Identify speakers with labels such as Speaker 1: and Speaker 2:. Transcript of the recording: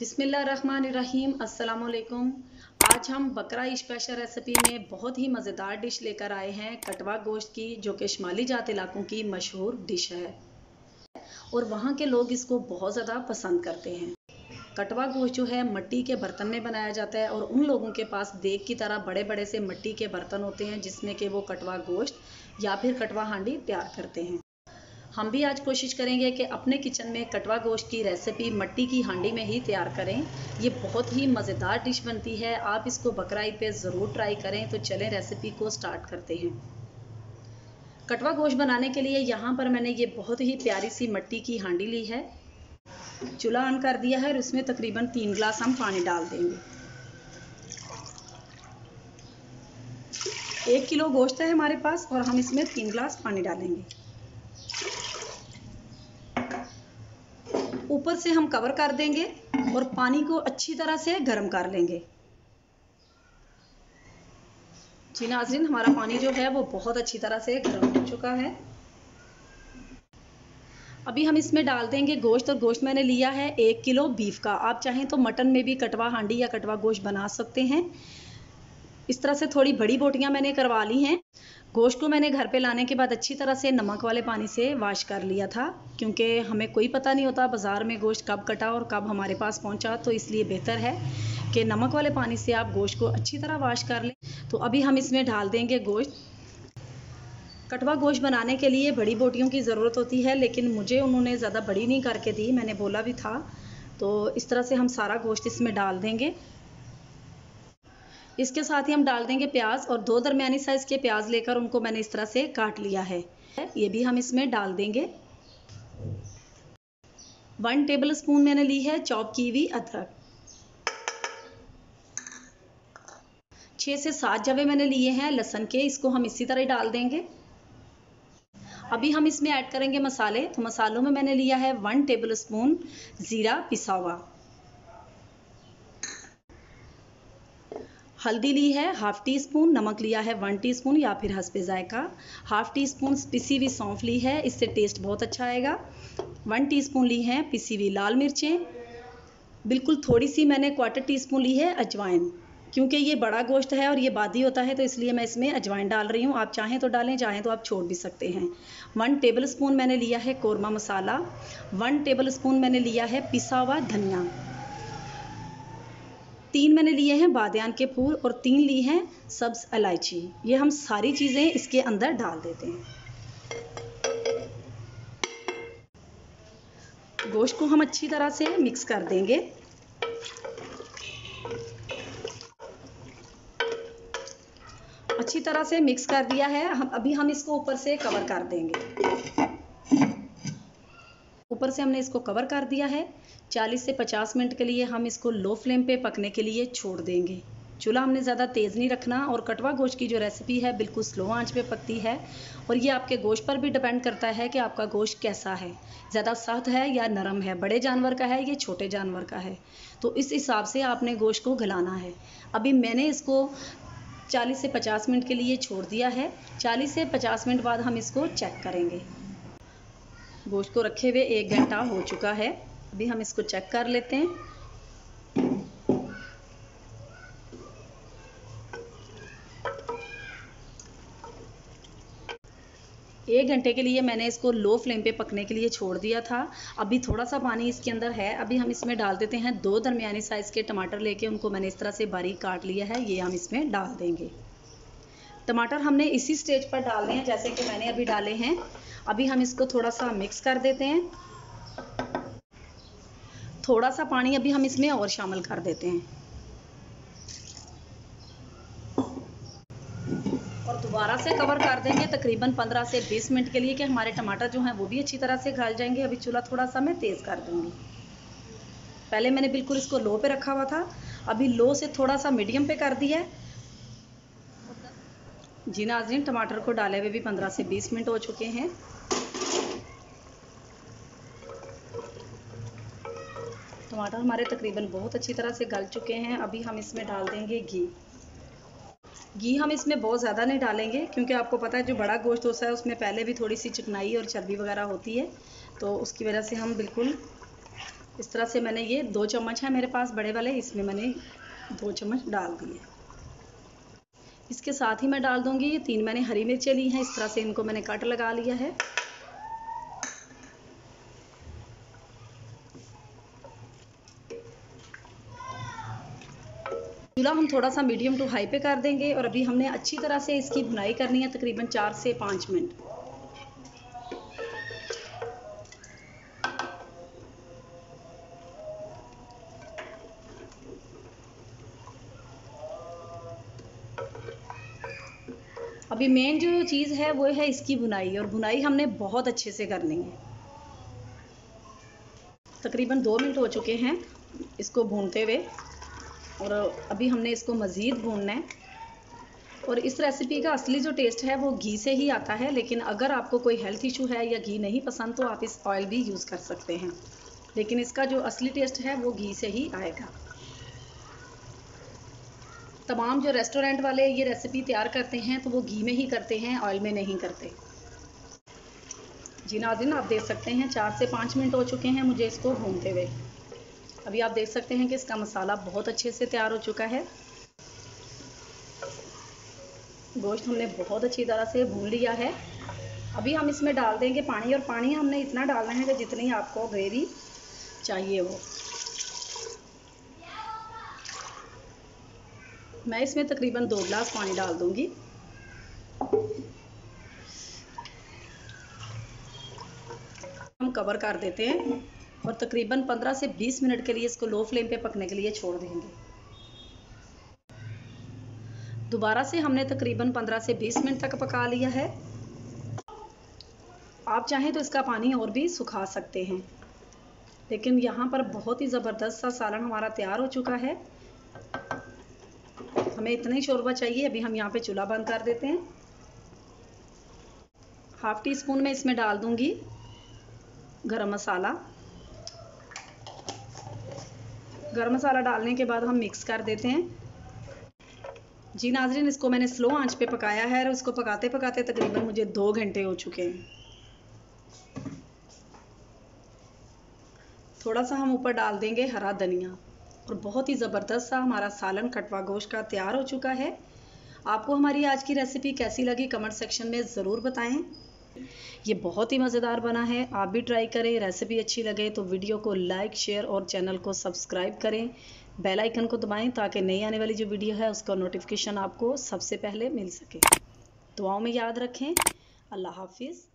Speaker 1: अस्सलाम वालेकुम आज हम बकरा स्पेशल रेसिपी में बहुत ही मज़ेदार डिश लेकर आए हैं, कटवा गोश्त की, जो कि शुमाली जात इलाकों की मशहूर डिश है। और वहाँ के लोग इसको बहुत ज़्यादा पसंद करते हैं। कटवा गोश्त जो है, मिट्टी के बर्तन में बनाया जाता है और उन लोगों के पास देग की तरह बड़े बड़े से मिट्टी के बर्तन होते हैं, जिसमें कि वो कटवा गोश्त या फिर कटवा हांडी तैयार करते हैं। हम भी आज कोशिश करेंगे कि अपने किचन में कटवा गोश्त की रेसिपी मट्टी की हांडी में ही तैयार करें। ये बहुत ही मज़ेदार डिश बनती है। आप इसको बकरा ईद पे ज़रूर ट्राई करें। तो चलें रेसिपी को स्टार्ट करते हैं। कटवा गोश्त बनाने के लिए यहाँ पर मैंने ये बहुत ही प्यारी सी मट्टी की हांडी ली है। चूल्हा ऑन कर दिया है और उसमें तकरीबन तीन गिलास हम पानी डाल देंगे। एक किलो गोश्त है हमारे पास और हम इसमें तीन गिलास पानी डालेंगे। ऊपर से हम कवर कर देंगे और पानी को अच्छी तरह से गर्म कर लेंगे। जी नाजरीन, हमारा पानी जो है वो बहुत अच्छी तरह से गर्म हो चुका है। अभी हम इसमें डाल देंगे गोश्त और गोश्त मैंने लिया है एक किलो बीफ का। आप चाहें तो मटन में भी कटवा, हांडी या कटवा गोश्त बना सकते हैं। इस तरह से थोड़ी बड़ी बोटियाँ मैंने करवा ली हैं। गोश्त को मैंने घर पे लाने के बाद अच्छी तरह से नमक वाले पानी से वाश कर लिया था, क्योंकि हमें कोई पता नहीं होता बाज़ार में गोश्त कब कटा और कब हमारे पास पहुँचा तो इसलिए बेहतर है कि नमक वाले पानी से आप गोश्त को अच्छी तरह वाश कर लें। तो अभी हम इसमें डाल देंगे गोश्त। कटवा गोश्त बनाने के लिए बड़ी बोटियों की ज़रूरत होती है, लेकिन मुझे उन्होंने ज़्यादा बड़ी नहीं करके दी, मैंने बोला भी था। तो इस तरह से हम सारा गोश्त इसमें डाल देंगे। इसके साथ ही हम डाल देंगे प्याज और दो दरमियानी साइज़ के प्याज लेकर उनको मैंने इस तरह से काट लिया है। ये भी हम इसमें डाल देंगे। वन टेबल स्पून मैंने ली है चॉप की हुई अदरक। छः से सात जवे मैंने लिए हैं लहसन के, इसको हम इसी तरह डाल देंगे। अभी हम इसमें ऐड करेंगे मसाले तो मसालों में मैंने लिया है वन टेबल स्पून ज़ीरा पिसा हुआ हल्दी ली है हाफ़ टी स्पून नमक लिया है वन टीस्पून या फिर हंसपे जायका। हाफ़ टी स्पून पिसी हुई सौंफ ली है, इससे टेस्ट बहुत अच्छा आएगा। वन टीस्पून ली है पिसी हुई लाल मिर्चें। बिल्कुल थोड़ी सी मैंने क्वार्टर टी स्पून ली है अजवाइन। क्योंकि ये बड़ा गोश्त है और ये बादी होता है तो इसलिए मैं इसमें अजवाइन डाल रही हूँ। आप चाहें तो डालें, चाहें तो आप छोड़ भी सकते हैं। वन टेबल स्पून मैंने लिया है korma masala. One tablespoon मैंने लिया है पिसा हुआ धनिया। तीन मैंने लिए हैं, बादयान के फूल, और तीन ली हैं सब्ज इलायची। ये हम सारी चीज़ें इसके अंदर डाल देते हैं। गोश्त को हम अच्छी तरह से मिक्स कर देंगे। अच्छी तरह से मिक्स कर दिया है। हम अभी हम इसको ऊपर से कवर कर देंगे। ऊपर से हमने इसको कवर कर दिया है। 40 से 50 मिनट के लिए हम इसको लो फ्लेम पे पकने के लिए छोड़ देंगे। चूल्हा हमने ज़्यादा तेज़ नहीं रखना और कटवा गोश्त की जो रेसिपी है बिल्कुल स्लो आँच पे पकती है। और ये आपके गोश्त पर भी डिपेंड करता है कि आपका गोश्त कैसा है। ज़्यादा सख्त है या नरम है? बड़े जानवर का है या छोटे जानवर का है? तो इस हिसाब से आपने गोश्त को घलाना है। अभी मैंने इसको 40 से 50 मिनट के लिए छोड़ दिया है। 40 से 50 मिनट बाद हम इसको चेक करेंगे। गोश्त को रखे हुए एक घंटा हो चुका है। अभी हम इसको चेक कर लेते हैं। एक घंटे के लिए मैंने इसको लो फ्लेम पे पकने के लिए छोड़ दिया था। अभी थोड़ा सा पानी इसके अंदर है। अभी हम इसमें डाल देते हैं दो दरमियानी साइज़ के टमाटर लेके। उनको मैंने इस तरह से बारीक काट लिया है। ये हम इसमें डाल देंगे। टमाटर हमने इसी स्टेज पर डालने हैं जैसे कि मैंने अभी डाले हैं। अभी हम इसको थोड़ा सा मिक्स कर देते हैं। थोड़ा सा पानी अभी हम इसमें और शामिल कर देते हैं। और दोबारा से कवर कर देंगे तकरीबन 15 से 20 मिनट के लिए कि हमारे टमाटर जो हैं वो भी अच्छी तरह से गल जाएँगे। अभी चूल्हा थोड़ा सा मैं तेज़ कर दूँगी। पहले मैंने बिल्कुल इसको लो पे रखा हुआ था। अभी लो से थोड़ा सा मीडियम पे कर दिया है। जी नाजरीन, टमाटर को डाले हुए भी 15 से 20 मिनट हो चुके हैं। टमाटर हमारे तकरीबन बहुत अच्छी तरह से गल चुके हैं। अभी हम इसमें डाल देंगे घी। घी हम इसमें बहुत ज़्यादा नहीं डालेंगे, क्योंकि आपको पता है जो बड़ा गोश्त होता है, उसमें पहले भी थोड़ी सी चिकनाई और चर्बी वगैरह होती है तो उसकी वजह से हम बिल्कुल इस तरह से मैंने ये दो चम्मच है मेरे पास, बड़े वाले, इसमें मैंने दो चम्मच डाल दिए। इसके साथ ही मैं डाल दूँगी ये तीन मैंने हरी मिर्चें ली हैं, इस तरह से इनको मैंने कट लगा लिया है। चूल्हा हम थोड़ा सा मीडियम टू हाई पे कर देंगे और अभी हमने अच्छी तरह से इसकी भुनाई करनी है तकरीबन चार से पाँच मिनट। अभी मेन जो चीज़ है, वो है इसकी बुनाई और बुनाई हमने बहुत अच्छे से करनी है। तकरीबन दो मिनट हो चुके हैं इसको भूनते हुए। और अभी हमने इसको मज़ीद भूनना है। और इस रेसिपी का असली जो टेस्ट है, वो घी से ही आता है, लेकिन अगर आपको कोई हेल्थ इशू है या घी नहीं पसंद तो आप इस ऑयल भी यूज़ कर सकते हैं। लेकिन इसका जो असली टेस्ट है, वो घी से ही आएगा। तमाम जो रेस्टोरेंट वाले ये रेसिपी तैयार करते हैं तो वो घी में ही करते हैं ऑयल में नहीं करते। जी नाजिन आप देख सकते हैं, चार से पाँच मिनट हो चुके हैं मुझे इसको भूनते हुए। अभी आप देख सकते हैं कि इसका मसाला बहुत अच्छे से तैयार हो चुका है। गोश्त हमने बहुत अच्छी तरह से भून लिया है। अभी हम इसमें डाल देंगे पानी और पानी हमने इतना डालना है कि जितनी आपको ग्रेवी चाहिए वो मैं इसमें तकरीबन दो गिलास पानी डाल दूँगी। हम कवर कर देते हैं। और तकरीबन 15 से 20 मिनट के लिए इसको लो फ्लेम पे पकने के लिए छोड़ देंगे। दोबारा से हमने तकरीबन 15 से 20 मिनट तक पका लिया है। आप चाहें तो इसका पानी और भी सुखा सकते हैं। लेकिन यहाँ पर बहुत ही ज़बरदस्त सा सालन हमारा तैयार हो चुका है। हमें इतना ही शोरबा चाहिए, अभी हम यहाँ पे चूल्हा बंद कर देते हैं। हाफ़ टी स्पून में इसमें डाल दूँगी गरम मसाला। गरम मसाला डालने के बाद हम मिक्स कर देते हैं। जी नाजरीन, इसको मैंने स्लो आँच पे पकाया है और इसको पकाते पकाते तकरीबन मुझे दो घंटे हो चुके हैं। थोड़ा सा हम ऊपर डाल देंगे हरा धनिया और बहुत ही ज़बरदस्त सा हमारा सालन कटवा गोश्त का तैयार हो चुका है। आपको हमारी आज की रेसिपी कैसी लगी कमेंट सेक्शन में ज़रूर बताएँ। ये बहुत ही मज़ेदार बना है। आप भी ट्राई करें, रेसिपी अच्छी लगे तो वीडियो को लाइक, शेयर और चैनल को सब्सक्राइब करें। बेल आइकन को दबाएँ ताकि नई आने वाली जो वीडियो है, उसका नोटिफिकेशन आपको सबसे पहले मिल सके। दुआओं में याद रखें। अल्लाह हाफिज़।